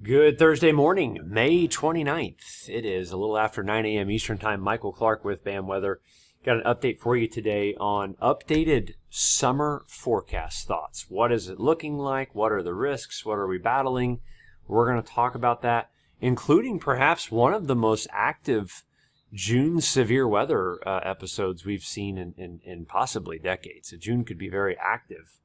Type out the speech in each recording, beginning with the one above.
Good Thursday morning, May 29th. It is a little after 9 a.m. Eastern Time. Michael Clark with BAM Weather. Got an update for you today on updated summer forecast thoughts. What is it looking like? What are the risks? What are we battling? We're going to talk about that, including perhaps one of the most active June severe weather uh, episodes we've seen in, in, in possibly decades. So June could be very active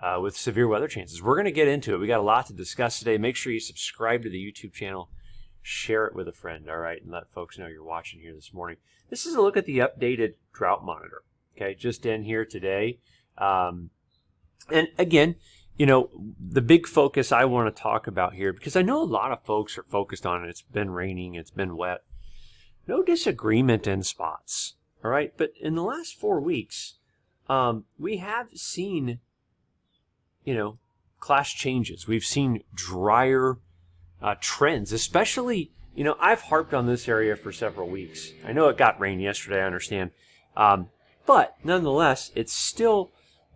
uh, with severe weather chances. We're going to get into it. We got a lot to discuss today. Make sure you subscribe to the YouTube channel, share it with a friend, all right, and let folks know you're watching here this morning. This is a look at the updated drought monitor. Okay, just in here today. Um, and again, you know, the big focus I want to talk about here, because I know a lot of folks are focused on it. It's been raining, it's been wet. No disagreement in spots, all right? But in the last four weeks, um, we have seen you know, class changes. We've seen drier uh, trends, especially, you know, I've harped on this area for several weeks. I know it got rain yesterday, I understand. Um, but nonetheless, it's still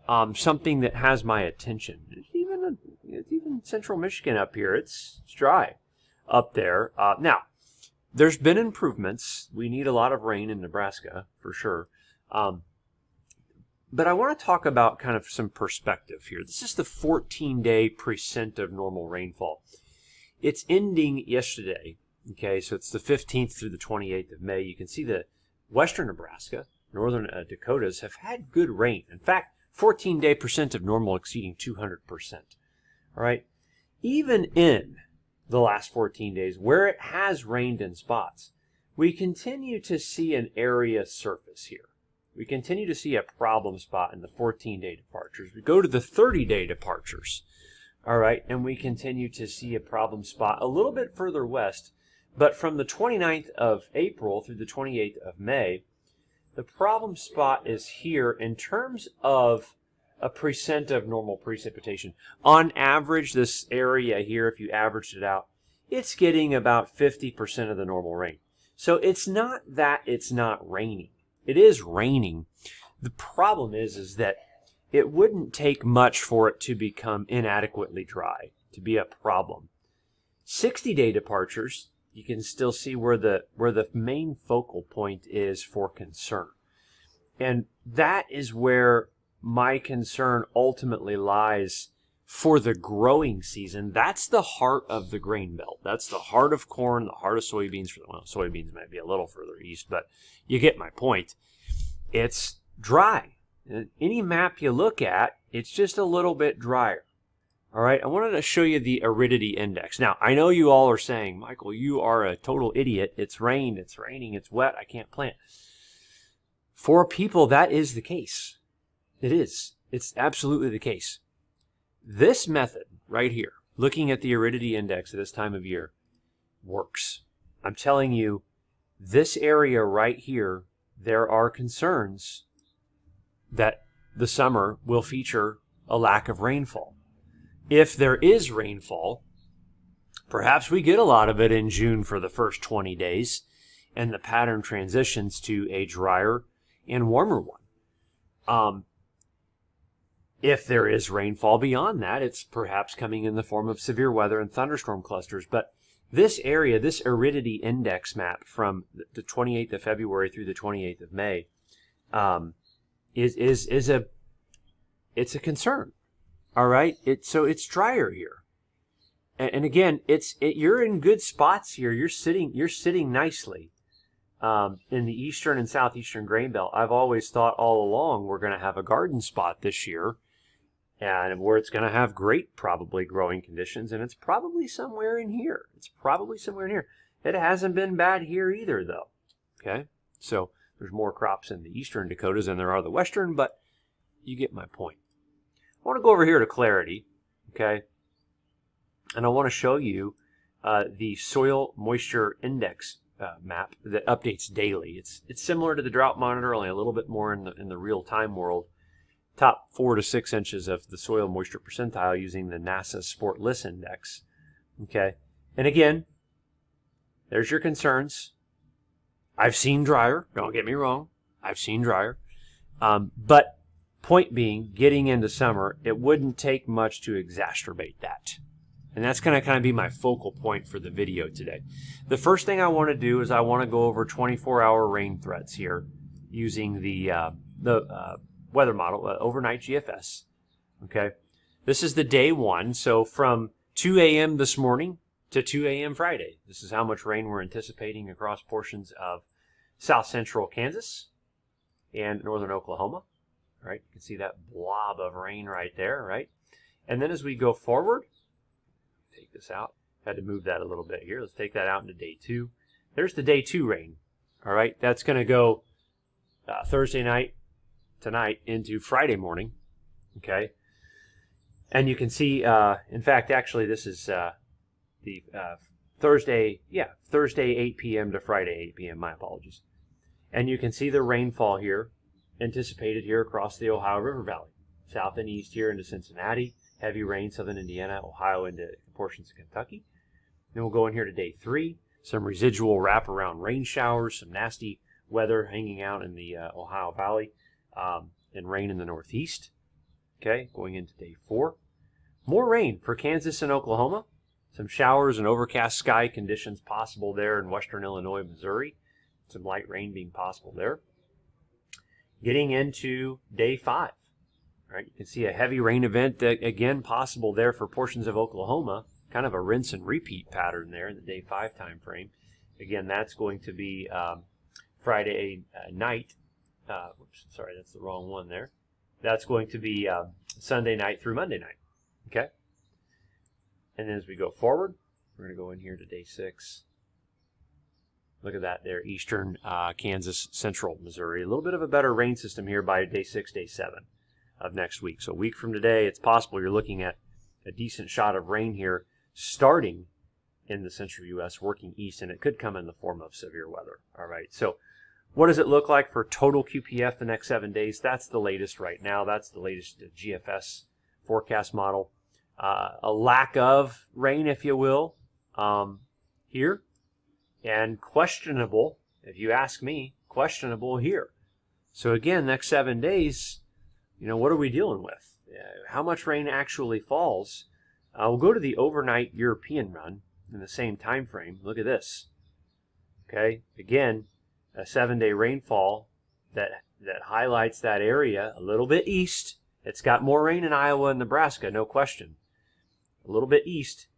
um, something that has my attention. It's even, it's even central Michigan up here, it's, it's dry up there. Uh, now, there's been improvements. We need a lot of rain in Nebraska, for sure. Um, but I want to talk about kind of some perspective here. This is the 14 day percent of normal rainfall. It's ending yesterday. Okay, so it's the 15th through the 28th of May. You can see that western Nebraska, northern uh, Dakotas have had good rain. In fact, 14 day percent of normal exceeding 200%. All right, even in the last 14 days where it has rained in spots, we continue to see an area surface here we continue to see a problem spot in the 14 day departures. We go to the 30 day departures, all right, and we continue to see a problem spot a little bit further west. But from the 29th of April through the 28th of May, the problem spot is here in terms of a percent of normal precipitation. On average, this area here, if you averaged it out, it's getting about 50% of the normal rain. So it's not that it's not raining. It is raining. The problem is, is that it wouldn't take much for it to become inadequately dry to be a problem. 60 day departures, you can still see where the where the main focal point is for concern. And that is where my concern ultimately lies for the growing season. That's the heart of the grain belt. That's the heart of corn, the heart of soybeans. Well, soybeans might be a little further east, but you get my point. It's dry. Any map you look at, it's just a little bit drier. All right, I wanted to show you the aridity index. Now, I know you all are saying, Michael, you are a total idiot. It's rained, it's raining, it's wet, I can't plant. For people, that is the case. It is. It's absolutely the case. This method right here, looking at the aridity index at this time of year, works. I'm telling you, this area right here, there are concerns that the summer will feature a lack of rainfall. If there is rainfall, perhaps we get a lot of it in June for the first 20 days, and the pattern transitions to a drier and warmer one. Um, if there is rainfall beyond that, it's perhaps coming in the form of severe weather and thunderstorm clusters. But this area, this aridity index map from the 28th of February through the 28th of May, um, is is is a it's a concern. All right, it so it's drier here, and, and again, it's it, you're in good spots here. You're sitting you're sitting nicely um, in the eastern and southeastern grain belt. I've always thought all along we're going to have a garden spot this year and where it's going to have great probably growing conditions and it's probably somewhere in here. It's probably somewhere in here it hasn't been bad here either though okay? So there's more crops in the eastern dakotas than there are the western but you get my point. I want to go over here to clarity okay? And i want to show you uh, the soil moisture index uh, map that updates daily. It's it's similar to the drought monitor only a little bit more in the in the real time world top four to six inches of the soil moisture percentile using the NASA SPoRT LIS Index. Okay. And again, there's your concerns. I've seen drier. Don't get me wrong. I've seen drier. Um, but point being, getting into summer, it wouldn't take much to exacerbate that. And that's going to kind of be my focal point for the video today. The first thing I want to do is I want to go over 24-hour rain threats here using the uh, the uh, weather model, uh, overnight GFS. Okay, this is the day one. So from 2 a.m. this morning to 2 a.m. Friday, this is how much rain we're anticipating across portions of south central Kansas and northern Oklahoma. Right, you can see that blob of rain right there. Right, and then as we go forward, take this out. Had to move that a little bit here. Let's take that out into day two. There's the day two rain. All right, that's going to go uh, Thursday night tonight into Friday morning. Okay. And you can see, uh, in fact, actually, this is uh, the uh, Thursday, yeah, Thursday 8 p.m. to Friday 8 p.m. My apologies. And you can see the rainfall here anticipated here across the Ohio River Valley, south and east here into Cincinnati, heavy rain, southern Indiana, Ohio, into portions of Kentucky. Then we'll go in here to day three, some residual wraparound rain showers, some nasty weather hanging out in the uh, Ohio Valley, um, and rain in the northeast. Okay, going into day four. More rain for Kansas and Oklahoma. Some showers and overcast sky conditions possible there in western Illinois, Missouri. Some light rain being possible there. Getting into day five. Right, you can see a heavy rain event that, again possible there for portions of Oklahoma. Kind of a rinse and repeat pattern there in the day five time frame. Again, that's going to be um, Friday uh, night. Uh, whoops, sorry, that's the wrong one there. That's going to be uh, Sunday night through Monday night. Okay? And then as we go forward, we're going to go in here to day six. Look at that there, eastern uh, Kansas, central Missouri. A little bit of a better rain system here by day six, day seven of next week. So a week from today, it's possible you're looking at a decent shot of rain here starting in the central U.S., working east, and it could come in the form of severe weather. All right, so what does it look like for total QPF the next seven days? That's the latest right now. That's the latest GFS forecast model. Uh, a lack of rain, if you will, um, here, and questionable, if you ask me, questionable here. So again, next seven days, you know, what are we dealing with? Uh, how much rain actually falls? Uh, we'll go to the overnight European run in the same time frame. Look at this. Okay, again, a seven day rainfall that that highlights that area a little bit east. It's got more rain in Iowa and Nebraska, no question. A little bit east,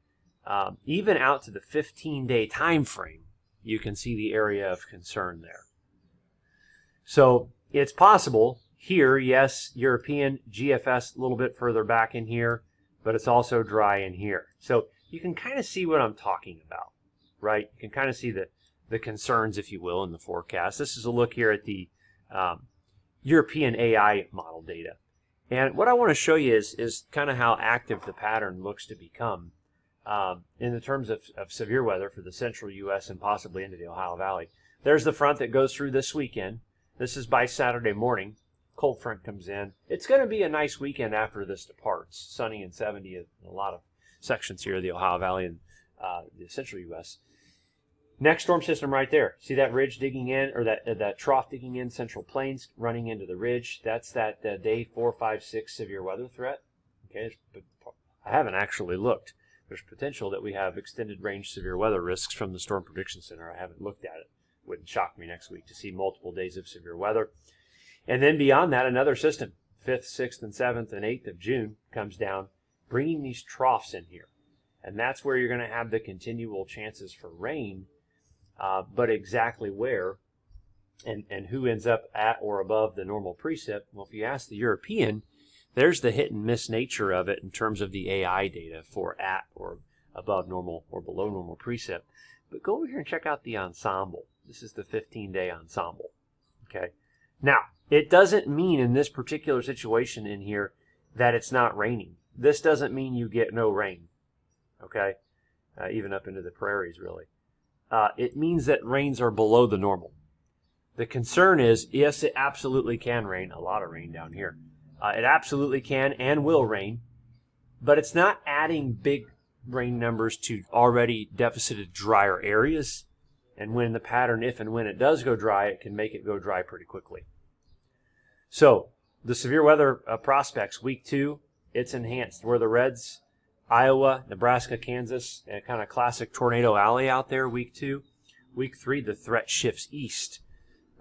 um, even out to the 15 day time frame, you can see the area of concern there. So it's possible here, yes, European GFS a little bit further back in here, but it's also dry in here. So you can kind of see what I'm talking about, right? You can kind of see the the concerns, if you will, in the forecast. This is a look here at the um, European AI model data. And what I want to show you is, is kind of how active the pattern looks to become um, in the terms of, of severe weather for the central U.S. and possibly into the Ohio Valley. There's the front that goes through this weekend. This is by Saturday morning. Cold front comes in. It's going to be a nice weekend after this departs. Sunny and 70 in a lot of sections here of the Ohio Valley and uh, the central U.S. Next storm system right there. See that ridge digging in, or that uh, that trough digging in Central Plains, running into the ridge. That's that uh, day four, five, six severe weather threat. Okay, I haven't actually looked. There's potential that we have extended range severe weather risks from the Storm Prediction Center. I haven't looked at it. Wouldn't shock me next week to see multiple days of severe weather. And then beyond that, another system, 5th, 6th, and 7th, and 8th of June comes down, bringing these troughs in here. And that's where you're going to have the continual chances for rain uh, but exactly where and, and who ends up at or above the normal precip, well, if you ask the European, there's the hit and miss nature of it in terms of the AI data for at or above normal or below normal precip. But go over here and check out the ensemble. This is the 15 day ensemble. Okay. Now, it doesn't mean in this particular situation in here that it's not raining. This doesn't mean you get no rain. Okay. Uh, even up into the prairies, really uh, it means that rains are below the normal. The concern is, yes, it absolutely can rain, a lot of rain down here. Uh, it absolutely can and will rain, but it's not adding big rain numbers to already deficited drier areas. And when the pattern, if and when it does go dry, it can make it go dry pretty quickly. So, the severe weather uh, prospects, week two, it's enhanced. Where the reds Iowa, Nebraska, Kansas, and kind of classic tornado alley out there week two. Week three, the threat shifts east.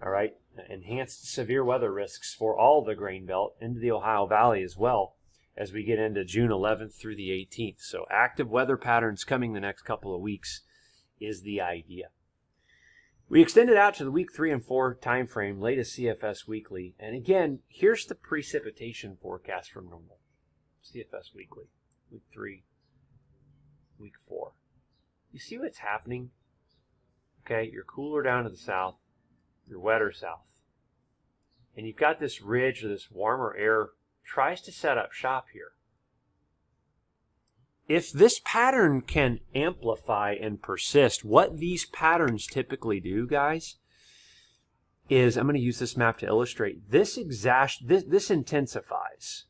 All right, enhanced severe weather risks for all the grain belt into the Ohio Valley as well as we get into June 11th through the 18th. So active weather patterns coming the next couple of weeks is the idea. We extended out to the week three and four time frame, latest CFS weekly. And again, here's the precipitation forecast from normal. CFS weekly, week three, week four. You see what's happening? Okay, you're cooler down to the south, you're wetter south. And you've got this ridge or this warmer air tries to set up shop here. If this pattern can amplify and persist, what these patterns typically do, guys, is I'm going to use this map to illustrate this exas- this, this intensifies.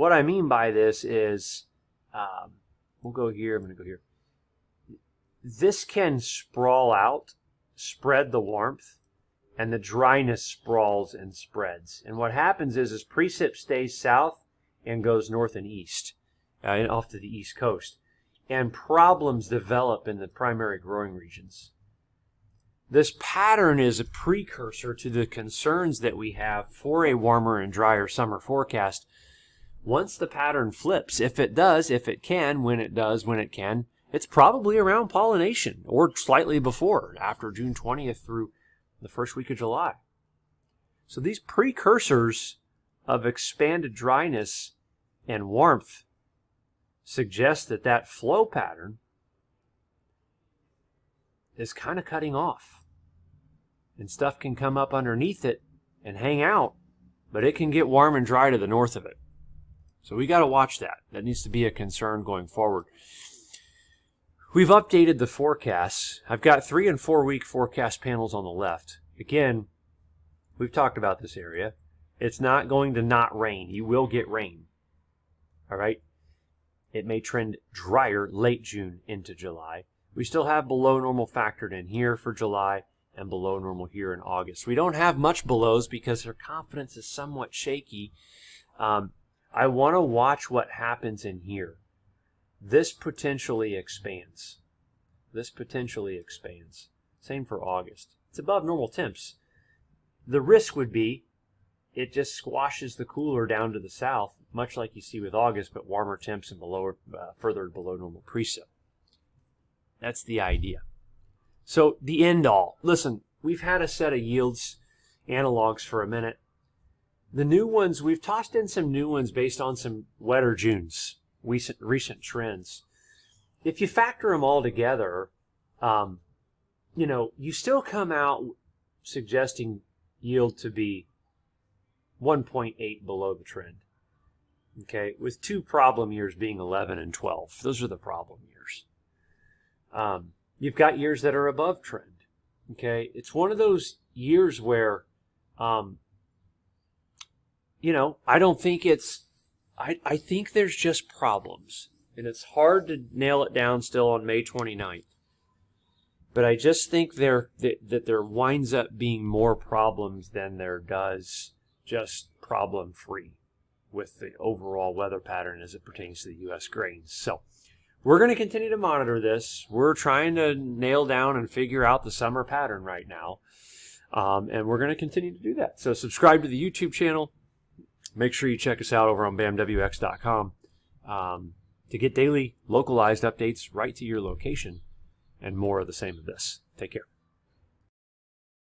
What I mean by this is, um, we'll go here, I'm going to go here. This can sprawl out, spread the warmth, and the dryness sprawls and spreads. And what happens is, is precip stays south and goes north and east, uh, and off to the east coast. And problems develop in the primary growing regions. This pattern is a precursor to the concerns that we have for a warmer and drier summer forecast. Once the pattern flips, if it does, if it can, when it does, when it can, it's probably around pollination or slightly before, after June 20th through the first week of July. So these precursors of expanded dryness and warmth suggest that that flow pattern is kind of cutting off. And stuff can come up underneath it and hang out, but it can get warm and dry to the north of it. So we got to watch that. That needs to be a concern going forward. We've updated the forecasts. I've got three and four week forecast panels on the left. Again, we've talked about this area. It's not going to not rain. You will get rain. All right. It may trend drier late June into July. We still have below normal factored in here for July and below normal here in August. We don't have much belows because their confidence is somewhat shaky. Um, I want to watch what happens in here. This potentially expands. This potentially expands. Same for August. It's above normal temps. The risk would be it just squashes the cooler down to the south, much like you see with August, but warmer temps and below, uh, further below normal precip. That's the idea. So the end all. Listen, we've had a set of yields analogs for a minute. The new ones, we've tossed in some new ones based on some wetter Junes recent, recent trends. If you factor them all together, um, you know, you still come out suggesting yield to be 1.8 below the trend. Okay, with two problem years being 11 and 12. Those are the problem years. Um, you've got years that are above trend. Okay, it's one of those years where, um, you know, I don't think it's I, I think there's just problems. And it's hard to nail it down still on May 29th. But I just think there that, that there winds up being more problems than there does just problem free with the overall weather pattern as it pertains to the U.S. grains. So we're going to continue to monitor this. We're trying to nail down and figure out the summer pattern right now. Um, and we're going to continue to do that. So subscribe to the YouTube channel, make sure you check us out over on bamwx.com um, to get daily localized updates right to your location and more of the same of this. Take care.